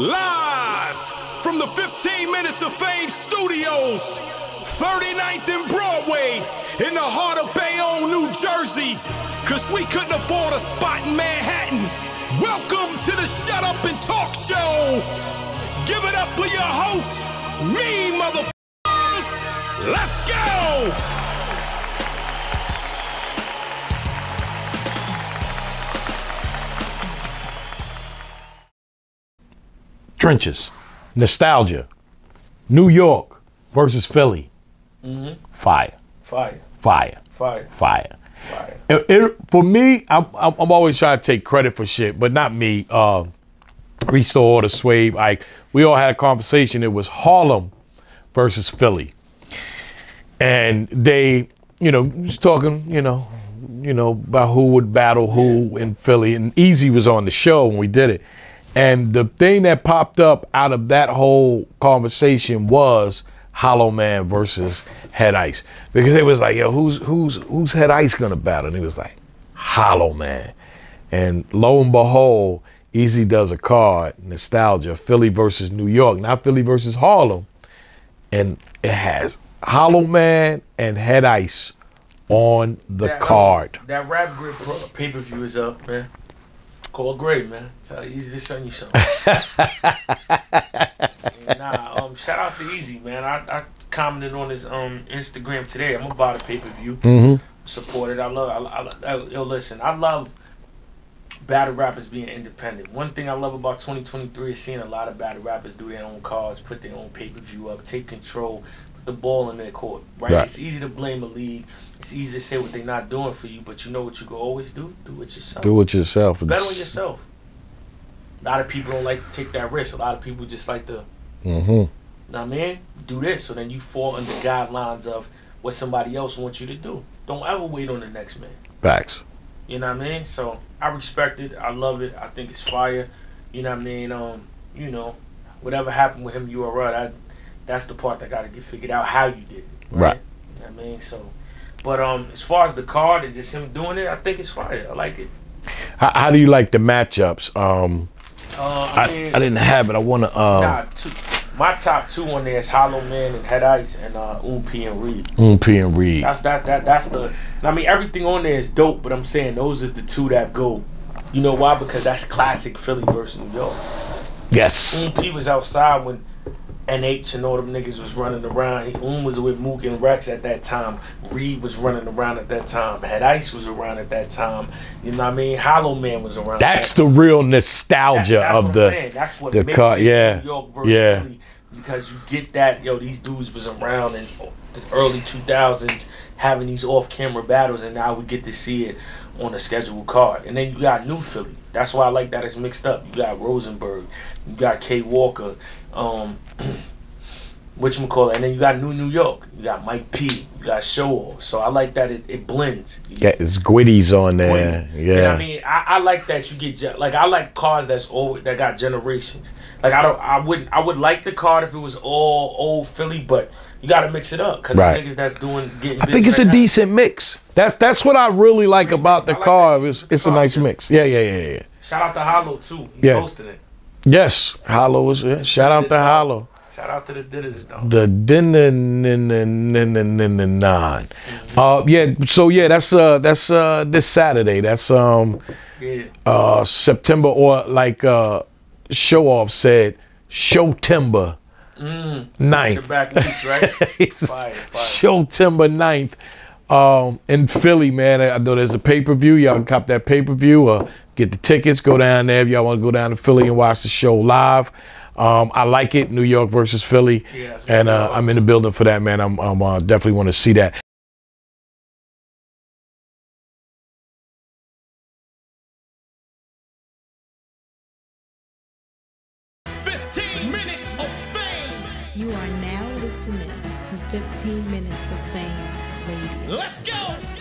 Live from the 15 Minutes of Fame studios, 39th and Broadway, in the heart of Bayonne, New Jersey. Cause we couldn't afford a spot in Manhattan. Welcome to the Shut Up and Talk Show. Give it up for your host, me, mother. Let's go! Trenches, nostalgia, New York versus Philly. Mm-hmm. Fire, Fire, fire, fire, fire. fire. It- it- for me, I'm, I'm I'm always trying to take credit for shit, but not me. Uh, Reese the Order, Swave, Ike. We all had a conversation. It was Harlem versus Philly, and they, you know, was talking, you know, you know about who would battle who in Philly, and Eazy was on the show when we did it. And the thing that popped up out of that whole conversation was Hollow Man versus Head Ice. Because it was like, yo, who's who's who's Head Ice gonna battle? And he was like, Hollow Man. And lo and behold, Eazy does a card, nostalgia, Philly versus New York, not Philly versus Harlem. And it has Hollow Man and Head Ice on the That, uh, card. that rap grip pay per view is up, man. Call Gray, man. Tell Eazy to send you something. nah, um, shout out to Eazy, man. I, I commented on his um Instagram today. I'm about a pay per view. Mm-hmm. Support it. I love. I, I, I, yo, listen. I love battle rappers being independent. One thing I love about 2023 is seeing a lot of battle rappers do their own cards, put their own pay per view up, take control, put the ball in their court. Right? Right. It's easy to blame a league. It's easy to say what they're not doing for you, but you know what you can always do? Do it yourself. Do it yourself. Bet on yourself. A lot of people don't like to take that risk. A lot of people just like to, Mm-hmm. now man, do this. So then you fall under guidelines of what somebody else wants you to do. Don't ever wait on the next man. Facts. You know what I mean? So I respect it. I love it. I think it's fire. You know what I mean? Um, you know, whatever happened with him, you are right. I, that's the part that got to get figured out how you did it. Right. You know what I mean? So, but um, as far as the card and just him doing it, I think it's fire. I like it. How, how do you like the matchups? Um, Uh, I, I, mean, I didn't have it. I want to. Uh, Nah, two, my top two on there is Hollow Man and Head Ice and uh, Oomp and Reed. Oom P and Reed. That's that that that's the. I mean, everything on there is dope, but I'm saying those are the two that go. You know why? Because that's classic Philly versus New York. Yes. Oomp was outside when NH and all them niggas was running around. Oom was with Mook and Rex at that time. Reed was running around at that time. Head Ice was around at that time. You know what I mean? Hollow Man was around. That's at the real That- nostalgia that's of what I'm the. saying. That's what the makes car- yeah, New York versus yeah. Philly because you get that yo these dudes was around in the early 2000s having these off-camera battles and now we get to see it on a scheduled card. And then you got New Philly. That's why I like that it's mixed up. You got Rosenberg. You got K Walker. Um whatchamacallit, and then you got New New York you got Mike P you got Show Off so I like that it, it blends Yeah, it's Gwitty's on there. you know Yeah. I mean, I, I like that you get like I like cars that's old that got generations. Like I don't, I wouldn't, I would like the car if it was all old Philly, but you got to mix it up because Right. niggas that's doing getting. I think it's a now. decent mix. That's that's what I really like about the like car. It's, it's a nice mix. Yeah, yeah, yeah, yeah. Shout out to Hollow too. He's Yeah. hosting it. Yes, Hollow is. Yeah. Shout out to Hollow. Shout out to the dinners though. The dinner nine. Uh, yeah. So yeah, that's uh that's uh this Saturday. That's um Yeah. uh September or like uh show off said show timber Mm. ninth. Back leaks, right? fire, fire. Show Timber 9th um, in Philly, man. I I know there's a pay per view. Y'all can cop that pay per view or get the tickets. Go down there if y'all want to go down to Philly and watch the show live. Um, I like it, New York versus Philly, Yeah, and uh, I I'm in the building for that, man. I'm, I'm uh, definitely want to see that. Fifteen minutes of fame. You are now listening to 15 Minutes of Fame Radio. Let's go.